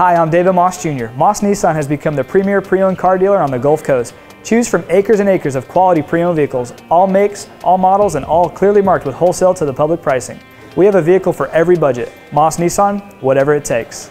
Hi, I'm David Maus Jr. Maus Nissan has become the premier pre-owned car dealer on the Gulf Coast. Choose from acres and acres of quality pre-owned vehicles, all makes, all models, and all clearly marked with wholesale to the public pricing. We have a vehicle for every budget. Maus Nissan, whatever it takes.